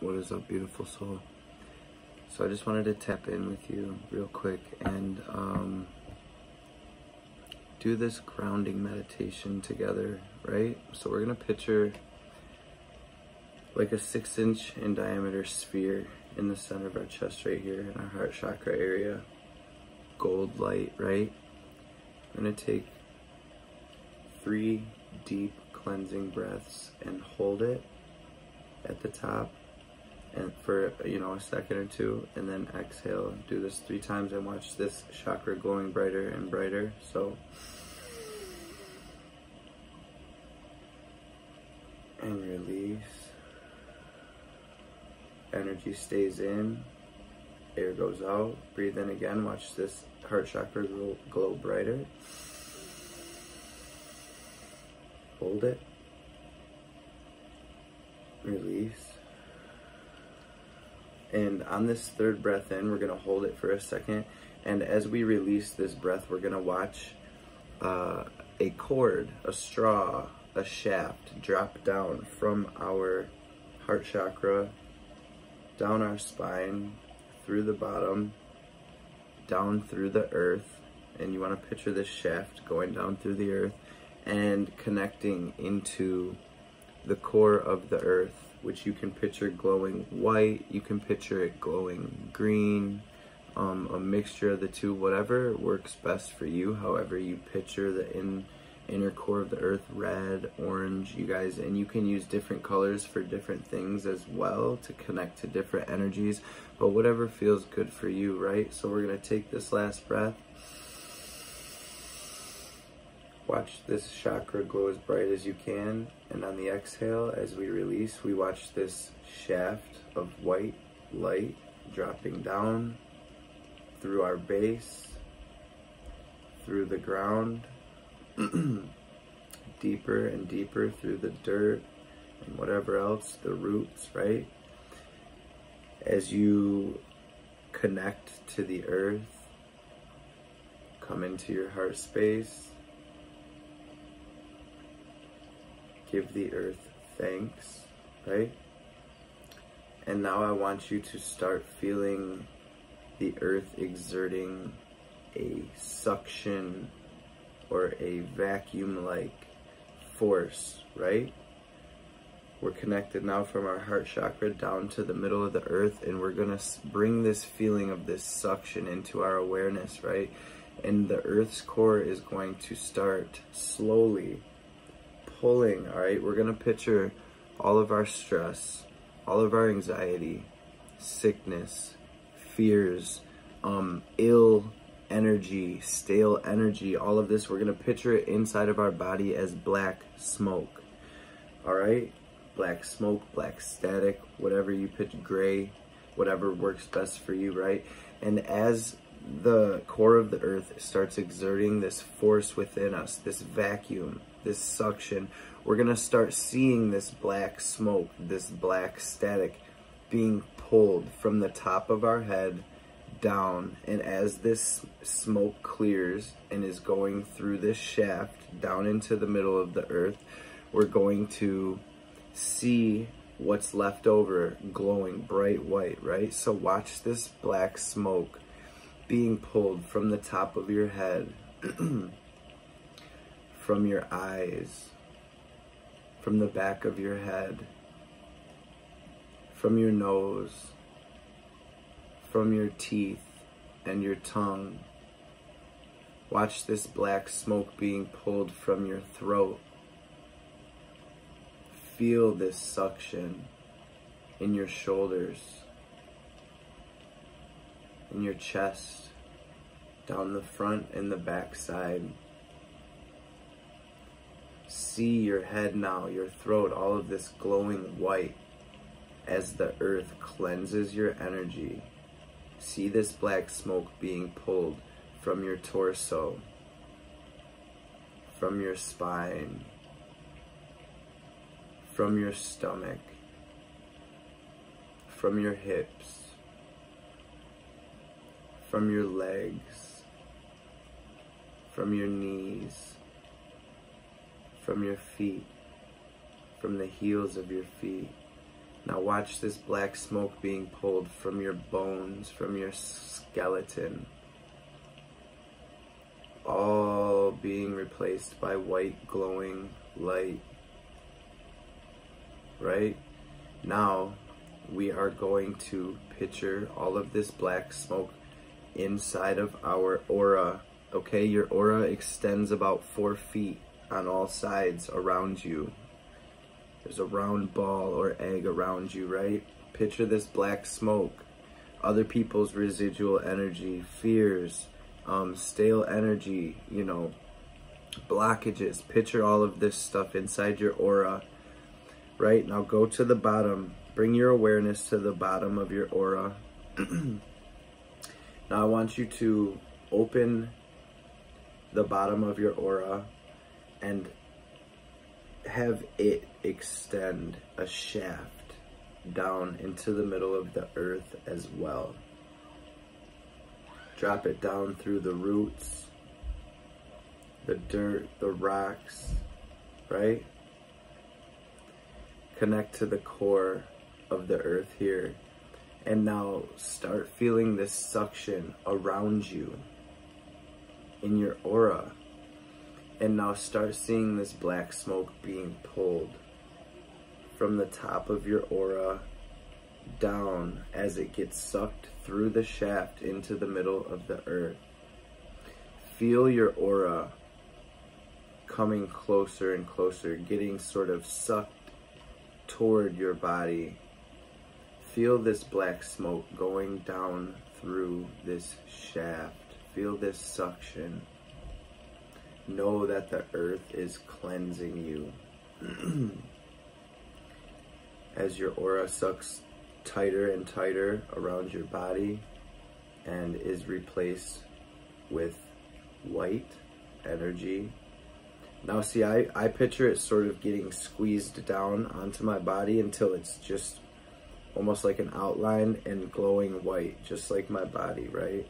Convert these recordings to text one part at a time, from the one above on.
What is up, beautiful soul? So I just wanted to tap in with you real quick and um, do this grounding meditation together, right? So we're gonna picture like a six inch in diameter sphere in the center of our chest right here in our heart chakra area. Gold light, right? I'm gonna take three deep cleansing breaths and hold it at the top and for you know a second or two and then exhale. Do this three times and watch this chakra glowing brighter and brighter. So and release. Energy stays in. Air goes out. Breathe in again. Watch this heart chakra glow, glow brighter. Hold it. Release and on this third breath in, we're to hold it for a second. And as we release this breath, we're to watch uh, a cord, a straw, a shaft drop down from our heart chakra, down our spine, through the bottom, down through the earth. And you want to picture this shaft going down through the earth and connecting into the core of the earth which you can picture glowing white, you can picture it glowing green, um, a mixture of the two, whatever works best for you, however you picture the in, inner core of the earth, red, orange, you guys, and you can use different colors for different things as well to connect to different energies, but whatever feels good for you, right? So we're gonna take this last breath Watch this chakra glow as bright as you can. And on the exhale, as we release, we watch this shaft of white light dropping down through our base, through the ground, deeper and deeper through the dirt and whatever else, the roots, right? As you connect to the earth, come into your heart space, give the earth thanks, right? And now I want you to start feeling the earth exerting a suction or a vacuum like force, right? We're connected now from our heart chakra down to the middle of the earth, and we're gonna bring this feeling of this suction into our awareness, right? And the earth's core is going to start slowly pulling, all right? We're going to picture all of our stress, all of our anxiety, sickness, fears, um, ill energy, stale energy, all of this, we're going to picture it inside of our body as black smoke. All right? Black smoke, black static, whatever you picture, gray, whatever works best for you, right? And as the core of the earth starts exerting this force within us, this vacuum, this suction, we're going to start seeing this black smoke, this black static being pulled from the top of our head down. And as this smoke clears and is going through this shaft down into the middle of the earth, we're going to see what's left over glowing bright white, right? So watch this black smoke being pulled from the top of your head, from your eyes, from the back of your head, from your nose, from your teeth and your tongue. Watch this black smoke being pulled from your throat. Feel this suction in your shoulders in your chest, down the front and the back side. See your head now, your throat, all of this glowing white as the earth cleanses your energy. See this black smoke being pulled from your torso, from your spine, from your stomach, from your hips, from your legs, from your knees, from your feet, from the heels of your feet, Now watch this black smoke being pulled from your bones, from your skeleton, all being replaced by white glowing light. Right? Now we are going to picture all of this black smoke inside of our aura. Okay, your aura extends about four feet on all sides around you. There's a round ball or egg around you, right? Picture this black smoke, other people's residual energy, fears, um, stale energy, you know, blockages. Picture all of this stuff inside your aura, right? Now go to the bottom. Bring your awareness to the bottom of your aura. now I want you to open the bottom of your aura and have it extend a shaft down into the middle of the earth as well. Drop it down through the roots, the dirt, the rocks, right? Connect to the core of the earth here. And now start feeling this suction around you in your aura and now start seeing this black smoke being pulled from the top of your aura down as it gets sucked through the shaft into the middle of the earth. Feel your aura coming closer and closer, getting sort of sucked toward your body. Feel this black smoke going down through this shaft. Feel this suction know that the earth is cleansing you. As your aura sucks tighter and tighter around your body and is replaced with white energy. Now see, I, I picture it sort of getting squeezed down onto my body until it's just almost like an outline and glowing white, just like my body, right?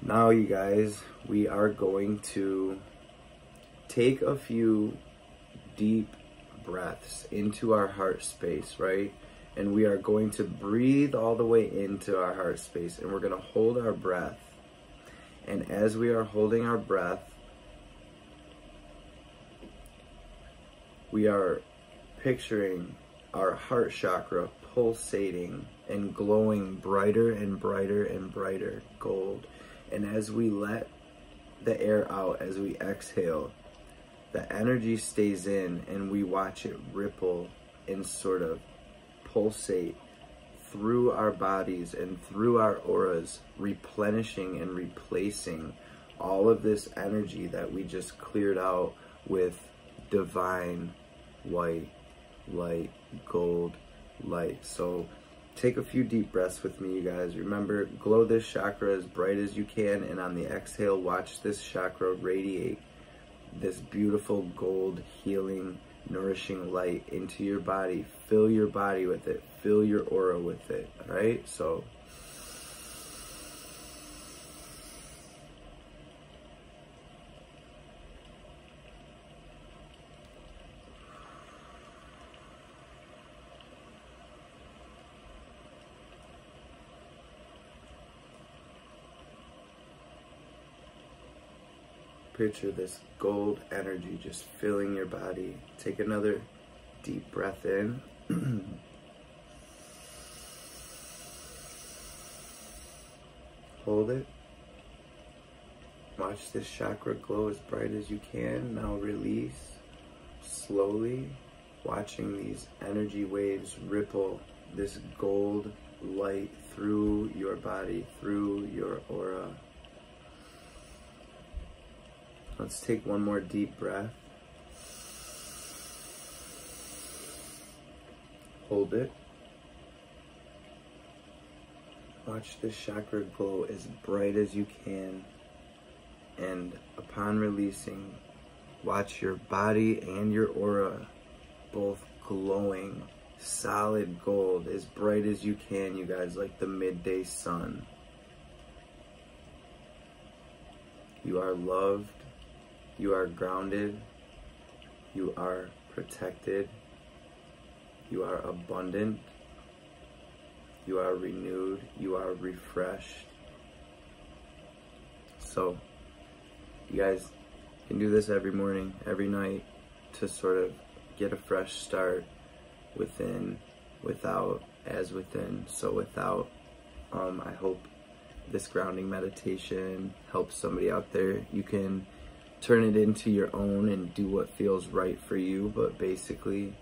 Now, you guys, we are going to take a few deep breaths into our heart space, right? And we are going to breathe all the way into our heart space and we're going to hold our breath. And as we are holding our breath, we are picturing our heart chakra pulsating and glowing brighter and brighter and brighter gold. And as we let the air out, as we exhale, the energy stays in and we watch it ripple and sort of pulsate through our bodies and through our auras, replenishing and replacing all of this energy that we just cleared out with divine white light, gold light. So Take a few deep breaths with me, you guys. Remember, glow this chakra as bright as you can, and on the exhale, watch this chakra radiate this beautiful gold, healing, nourishing light into your body. Fill your body with it. Fill your aura with it. All right? So Picture this gold energy just filling your body. Take another deep breath in. Hold it. Watch this chakra glow as bright as you can. Now release slowly, watching these energy waves ripple this gold light through your body, through your aura. Let's take one more deep breath. Hold it. Watch this chakra glow as bright as you can. And upon releasing, watch your body and your aura both glowing solid gold as bright as you can, you guys, like the midday sun. You are loved. You are grounded. You are protected. You are abundant. You are renewed. You are refreshed. So, you guys can do this every morning, every night to sort of get a fresh start within, without, as within, so without. Um, I hope this grounding meditation helps somebody out there. You can turn it into your own and do what feels right for you, but basically,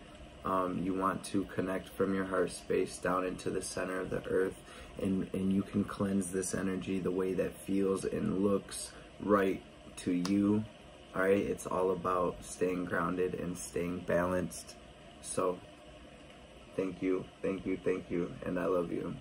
um, you want to connect from your heart space down into the center of the earth, and, and you can cleanse this energy the way that feels and looks right to you. All right, it's all about staying grounded and staying balanced. So, thank you, thank you, thank you, and I love you.